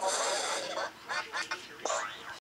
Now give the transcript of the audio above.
Oh,